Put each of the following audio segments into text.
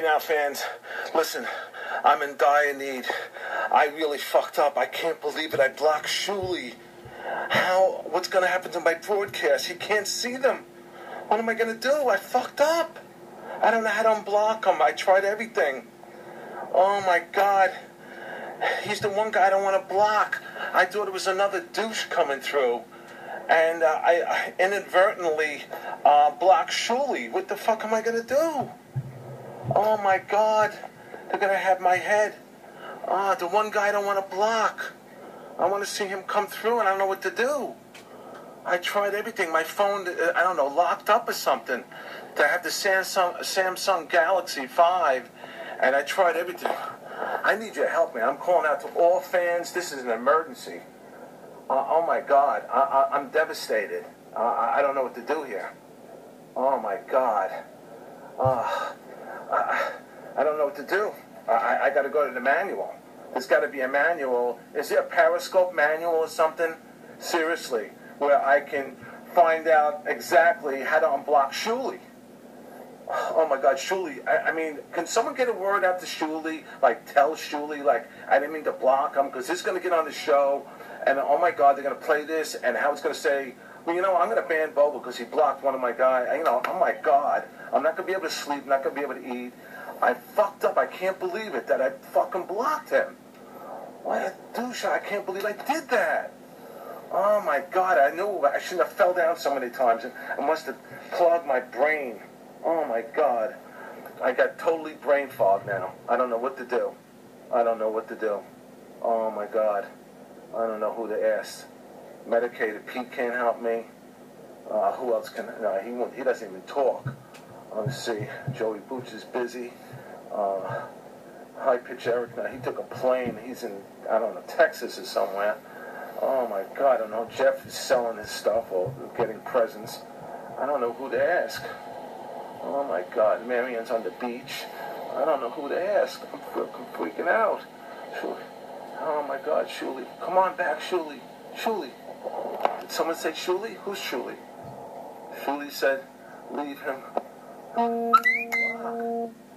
Hey now, fans, listen, I'm in dire need. I really fucked up. I can't believe it. I blocked Shuli. How? What's gonna happen to my broadcast? He can't see them. What am I gonna do? I fucked up. I don't know how to unblock him. I tried everything. Oh my god. He's the one guy I don't want to block. I thought it was another douche coming through. And uh, I, I inadvertently uh, blocked Shuli. What the fuck am I gonna do? Oh my god. They're gonna have my head. Ah, the one guy I don't want to block. I want to see him come through and I don't know what to do. I tried everything. My phone, uh, I don't know, locked up or something. To have the Samsung, Samsung Galaxy 5, and I tried everything. I need your help, man. I'm calling out to all fans. This is an emergency. Uh, oh my God, I, am devastated. Uh, I don't know what to do here. Oh my God. Uh, I, don't know what to do. I, I got to go to the manual. There's got to be a manual. Is there a Periscope manual or something? Seriously, where I can find out exactly how to unblock Shuli. Oh my God, Shuli. I, I, mean, can someone get a word out to Shuli? Like, tell Shuli, like, I didn't mean to block him because he's going to get on the show and oh my God, they're going to play this and how it's going to say, well, you know, I'm going to ban Bobo because he blocked one of my guys. You know, oh my God, I'm not going to be able to sleep, not going to be able to eat. I fucked up. I can't believe it that I fucking blocked him. What a douche. I can't believe I did that. Oh my God, I knew I shouldn't have fell down so many times. and I must have clogged my brain. Oh my God. I got totally brain fog now. I don't know what to do. I don't know what to do. Oh my God. I don't know who to ask. Medicated Pete can't help me. Uh, who else can? No, he he doesn't even talk. Let's see. Joey Boots is busy. Uh, high pitch Erik. Now he took a plane. He's in I don't know Texas or somewhere. Oh my God! I don't know. Jeff is selling his stuff or getting presents. I don't know who to ask. Oh my God! Marianne's on the beach. I don't know who to ask. I'm, I'm freaking out. Shuli. Oh my God, Shuli. Come on back, Shuli. Shuli. Did someone say Shuli? Who's Shuli? Shuli said, leave him. I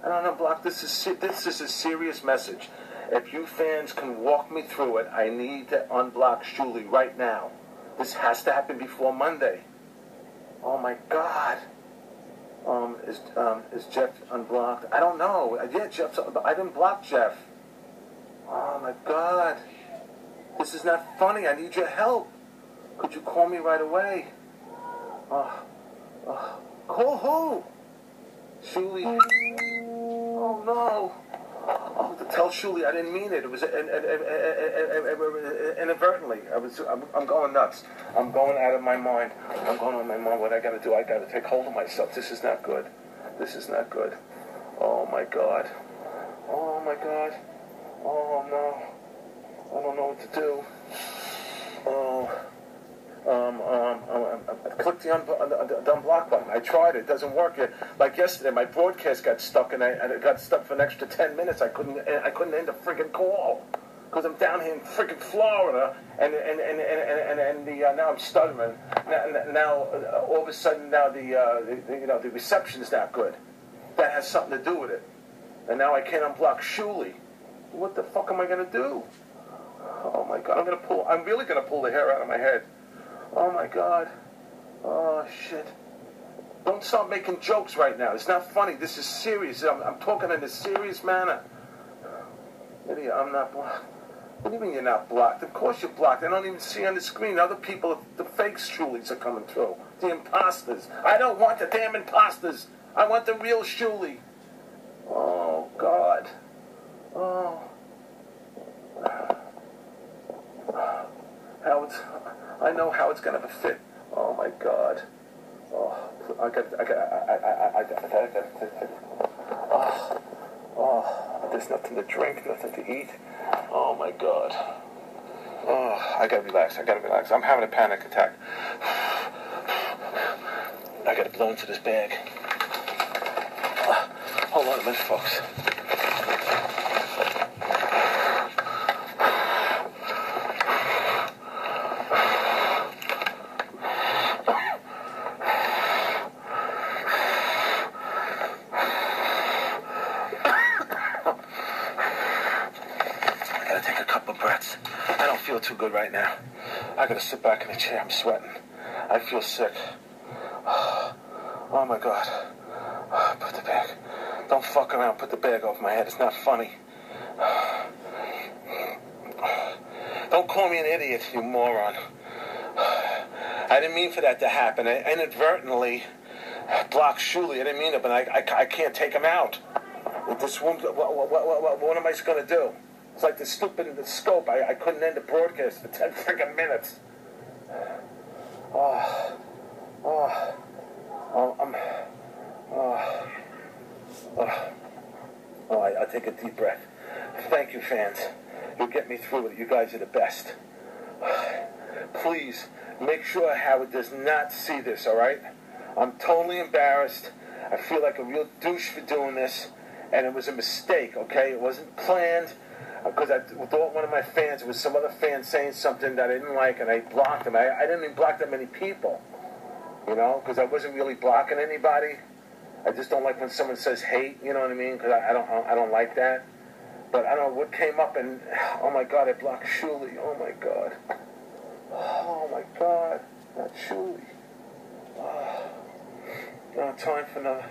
don't know, Block. This is this is a serious message. If you fans can walk me through it, I need to unblock Shuli right now. This has to happen before Monday. Oh my God. Um, is um, is Jeff unblocked? I don't know. Yeah, Jeff. I didn't block Jeff. Oh my God. This is not funny. I need your help. Could you call me right away? Oh, oh. Call who? Shuli. Oh no. Oh, to tell Shuli I didn't mean it. It was inadvertently. I was. I'm, I'm going nuts. I'm going out of my mind. I'm going out of my mind. What I got to do? I got to take hold of myself. This is not good. This is not good. Oh my God. Oh my God. Oh no. I don't know what to do. Oh. Um, um, um, I clicked the, un- the, the unblock button. I tried it. It doesn't work. It, like yesterday, my broadcast got stuck, and I and it got stuck for an extra ten minutes. I couldn't I couldn't end a freaking call because I'm down here in freaking Florida, and and and and and, and, the uh, now I'm stuttering. Now, now uh, all of a sudden now the, uh, the, the you know the reception is not good. That has something to do with it. And now I can't unblock Shuli. What the fuck am I gonna do? Oh my god! I'm gonna pull. I'm really gonna pull the hair out of my head. Oh my God. Oh shit. Don't start making jokes right now. It's not funny. This is serious. I'm, I'm talking in a serious manner. Idiot, I'm not blocked. What do you mean you're not blocked? Of course you're blocked. I don't even see on the screen. Other people, the fakes Shulies are coming through. The imposters. I don't want the damn imposters. I want the real Shuli. Oh, God. Oh. How it's... I know how it's going to fit. Oh my God. Oh, I got, I got, I, I, I, I got, I got, I got, oh, oh, there's nothing to drink, nothing to eat. Oh my God. Oh, I gotta relax. I gotta relax. I'm having a panic attack. I gotta blow into this bag. hold on a minute, folks. Right now. I gotta sit back in the chair. I'm sweating. I feel sick. Oh my god. Put the bag. Don't fuck around. Put the bag off my head. It's not funny. Don't call me an idiot, you moron. I didn't mean for that to happen. I inadvertently blocked Shuli. I didn't mean it, but I, I, I can't take him out. This woman, what, what, what, what am I going to do? It's like the stupid the scope. I, I couldn't end the broadcast for 10 freaking minutes. Oh, oh, oh, I'm, oh, oh, oh I, I take a deep breath. Thank you, fans. You'll get me through it. You guys are the best. Please, make sure Howard does not see this, all right? I'm totally embarrassed. I feel like a real douche for doing this, and it was a mistake, okay? It wasn't planned because I thought one of my fans, was some other fan saying something that I didn't like, and I blocked him. I, I didn't even block that many people, you know, because I wasn't really blocking anybody. I just don't like when someone says hate, you know what I mean? Because I, I don't, I don't like that. But I don't know what came up, and oh my God, I blocked Shuli. Oh my God. Oh my God, not Shuli. Ah. Oh, no time for another.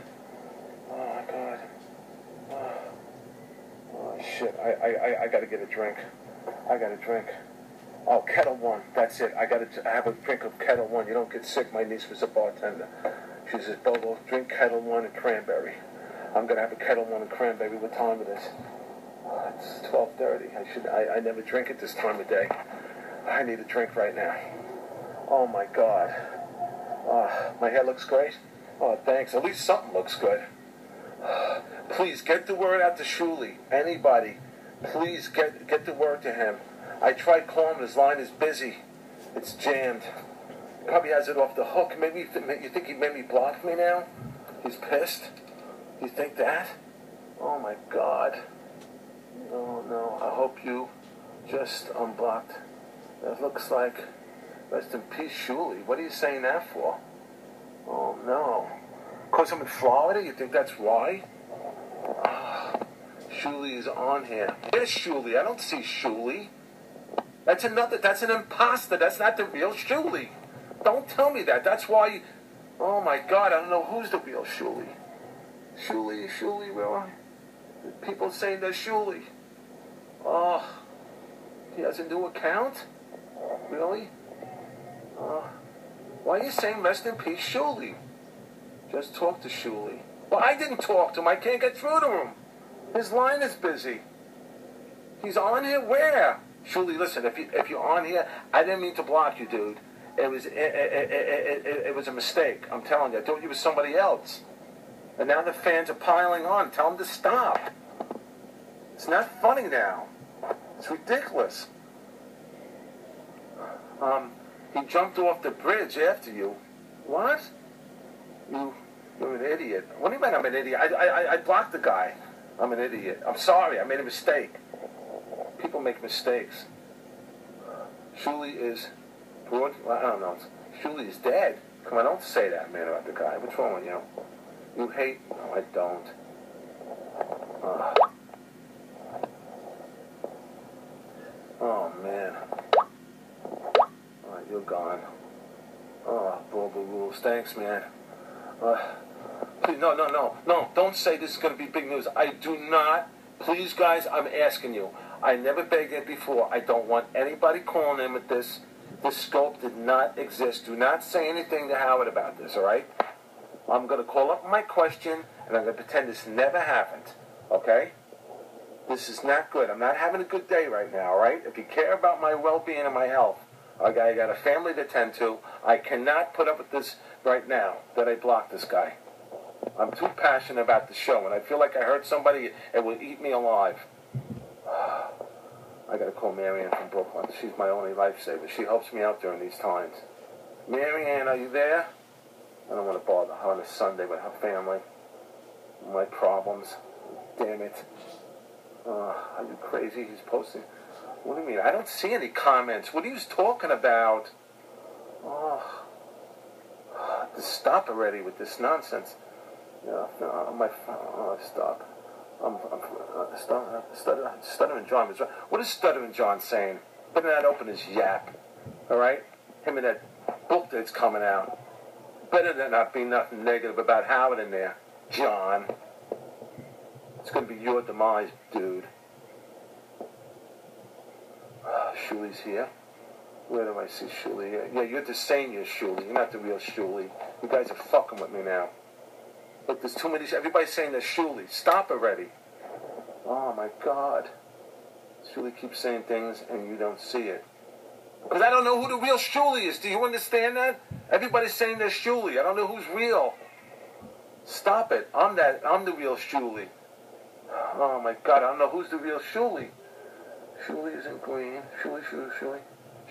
Oh my God. Oh. Shit! I I I, I got to get a drink. I got a drink. Oh, Ketel One. That's it. I got to have a drink of Ketel One. You don't get sick. My niece was a bartender. She says, Bobo, drink Ketel One and cranberry. I'm gonna have a Ketel One and cranberry. What time it is? Oh, it's 12:30. I should. I, I never drink at this time of day. I need a drink right now. Oh my God. Oh, my hair looks great. Oh, thanks. At least something looks good. Please get the word out to Shuli. Anybody, please get get the word to him. I tried calling him. His line is busy. It's jammed. Probably has it off the hook. Maybe you, th- you think he maybe blocked me now? He's pissed. You think that? Oh my God. No, no. I hope you just unblocked. That looks like rest in peace, Shuli. What are you saying that for? Oh no. Because I'm in Florida? You think that's why? Shuli is on here. Where's Shuli? I don't see Shuli. That's another, that's an imposter. That's not the real Shuli. Don't tell me that. That's why, oh my God, I don't know who's the real Shuli. Shuli, Shuli, where are People saying they're Shuli. Oh, he has a new account? Really? Uh, why are you saying rest in peace, Shuli? Just talk to Shuli. Well, I didn't talk to him. I can't get through to him. His line is busy. He's on here where? Shuli, listen, if, you, if you're on here, I didn't mean to block you, dude. It was it, it, it, it, it was a mistake. I'm telling you. I thought you were somebody else. And now the fans are piling on. Tell them to stop. It's not funny now. It's ridiculous. Um, he jumped off the bridge after you. What? You, you're an idiot. What do you mean I'm an idiot? I, I, I blocked the guy. I'm an idiot. I'm sorry. I made a mistake. People make mistakes. Shuli is I don't know. Shuli is dead. Come on, don't say that, man, about the guy. What's wrong with you? You hate? No, I don't. Uh. Oh man. Alright, you're gone. Oh, Bobo rules. Thanks, man. Please, no, no, no, no. Don't say this is going to be big news. I do not. Please, guys, I'm asking you. I never begged it before. I don't want anybody calling in with this. This scope did not exist. Do not say anything to Howard about this, all right? I'm going to call up my question, and I'm going to pretend this never happened, okay? This is not good. I'm not having a good day right now, all right? If you care about my well-being and my health, okay, I got a family to tend to. I cannot put up with this right now that I blocked this guy. I'm too passionate about the show, and I feel like I hurt somebody, it will eat me alive. I gotta call Marianne from Brooklyn. She's my only lifesaver. She helps me out during these times. Marianne, are you there? I don't want to bother her on a Sunday with her family. My problems. Damn it. Uh, are you crazy? He's posting. What do you mean? I don't see any comments. What are you talking about? Oh, just stop already with this nonsense. Yeah, no, my oh, stop. I'm, I'm uh, stutter, stutter, stuttering John. What is stuttering John saying? Better not open his yap. All right? Him and that book that's coming out. Better than not be nothing negative about Howard in there, John. It's going to be your demise, dude. Shuli's here. Where do I see Shuli? Yeah, you're the senior Shuli. You're not the real Shuli. You guys are fucking with me now. Look, there's too many. Everybody's saying they're Shuli. Stop already. Oh my God. Shuli keeps saying things and you don't see it. Because I don't know who the real Shuli is. Do you understand that? Everybody's saying they're Shuli. I don't know who's real. Stop it. I'm that. I'm the real Shuli. Oh my God. I don't know who's the real Shuli. Shuli's in green. Shuli, Shuli, Shuli.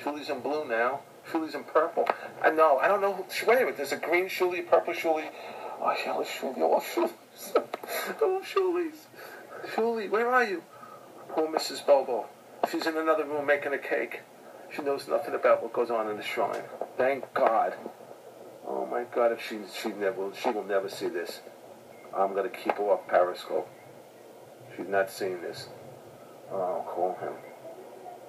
Shuli's in blue now. Shuli's in purple. I know. I don't know. Who, wait a minute. There's a green Shuli, a purple Shuli. Oh, yellow Shuli. Oh, Shuli's. oh, Shuli's. Shuli, where are you? Poor Mrs. Bobo. She's in another room making a cake. She knows nothing about what goes on in the shrine. Thank God. Oh my God! If she she never she will never see this. I'm gonna keep her off Periscope. She's not seeing this. Oh, call him.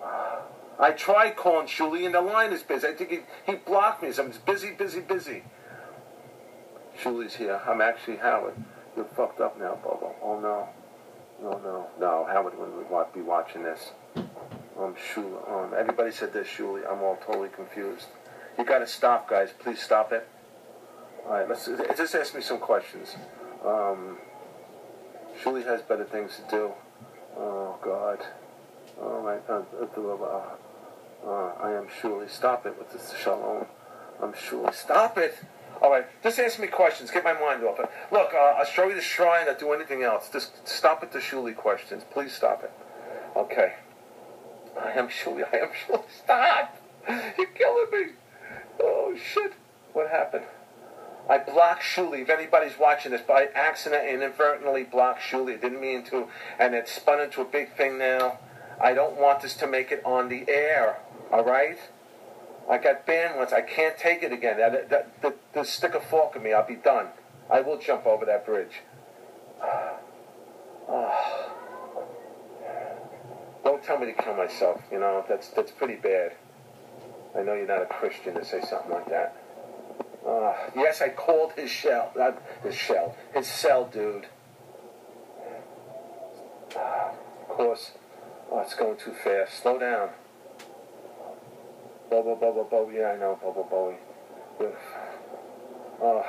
I tried calling Shuli and the line is busy. I think he, he blocked me. So I'm busy, busy, busy. Shuli's here. I'm actually Howard. You're fucked up now, Bobo. Oh no. No, no, no. Howard wouldn't be watching this. Um, Shuli. Um, everybody said this, Shuli. I'm all totally confused. You got to stop, guys. Please stop it. All right, let's just ask me some questions. Um, Shuli has better things to do. Oh God. Oh my God. Uh, uh, I am Shuli. Stop it with this shalom. I'm Shuli. Stop it. All right, just ask me questions. Get my mind off it. Look, uh, I'll show you the shrine. I'll do anything else. Just stop at the Shuli questions. Please stop it. Okay. I am Shuli. I am Shuli. Stop! You're killing me. Oh shit! What happened? I blocked Shuli. If anybody's watching this, by accident, inadvertently blocked Shuli. I didn't mean to, and it spun into a big thing now. I don't want this to make it on the air. All right? I got banned once. I can't take it again. That, that, stick a fork in me. I'll be done. I will jump over that bridge. Don't tell me to kill myself. You know that's that's pretty bad. I know you're not a Christian to say something like that. Uh, yes, I called his shell. Not his shell. His cell, dude. Uh, of course. Oh, it's going too fast. Slow down. Yeah, I know. Oh,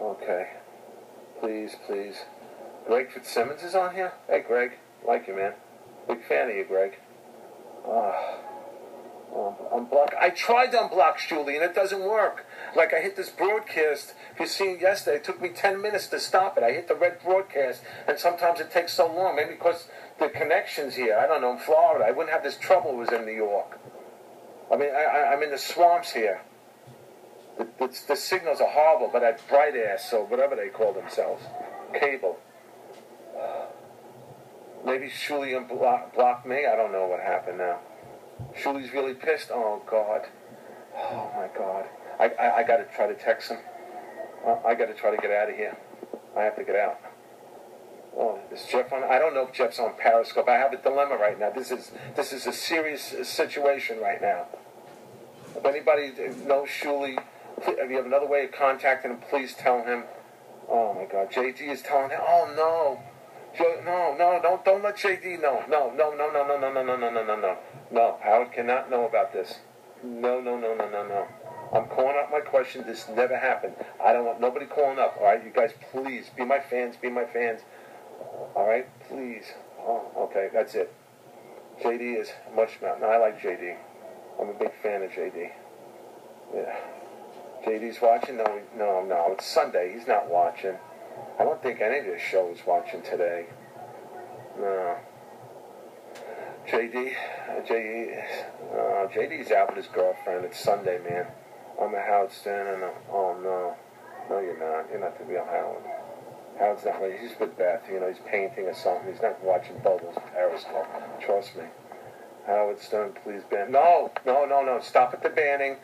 okay. Please, please. Greg Fitzsimmons is on here? Hey, Greg. Like you, man. Big fan of you, Greg. Oh, unblock. I tried to unblock Shuli, and it doesn't work. Like I hit this broadcast. If you seen yesterday, it took me ten minutes to stop it. I hit the red broadcast, and sometimes it takes so long. Maybe because the connections here. I don't know. In Florida, I wouldn't have this trouble. It was in New York. I mean, I, am in the swamps here. The, the, the, signals are horrible, but that Bright House, or whatever they call themselves, cable. Maybe Shuli block, blocked me. I don't know what happened now. Shuli's really pissed. Oh God. Oh my God. I, I, I got to try to text him. Uh, I got to try to get out of here. I have to get out. Oh, is Jeff on? I don't know if Jeff's on Periscope. I have a dilemma right now. This is this is a serious situation right now. If anybody knows Shuli, if you have another way of contacting him, please tell him. Oh my God, JD is telling him. Oh no, no, no, don't don't let JD know. No, no, no, no, no, no, no, no, no, no, no, no. No, Howard cannot know about this. No, no, no, no, no, no. I'm calling up my question. This never happened. I don't want nobody calling up. All right, you guys, please be my fans. Be my fans. All right, please. Oh, okay, that's it. JD is much. No, I like JD. I'm a big fan of JD. Yeah. JD's watching? No, no, no. It's Sunday. He's not watching. I don't think any of this show is watching today. No. JD, JD, uh, JD's out with his girlfriend. It's Sunday, man. I'm a Howard Stern, and oh no, no, you're not. You're not the real Howard. Howard's not. He's with Beth. You know, he's painting or something. He's not watching Bubbles Periscope. Trust me. Howard Stern, please ban. No, no, no, no. Stop at the banning.